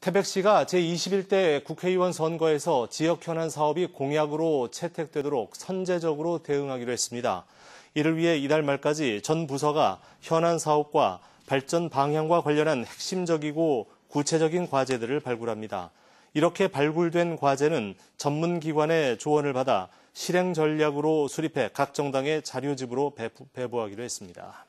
태백시가 제21대 국회의원 선거에서 지역 현안 사업이 공약으로 채택되도록 선제적으로 대응하기로 했습니다. 이를 위해 이달 말까지 전 부서가 현안 사업과 발전 방향과 관련한 핵심적이고 구체적인 과제들을 발굴합니다. 이렇게 발굴된 과제는 전문 기관의 조언을 받아 실행 전략으로 수립해 각 정당의 자료집으로 배부하기로 했습니다.